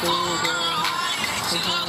shoulder.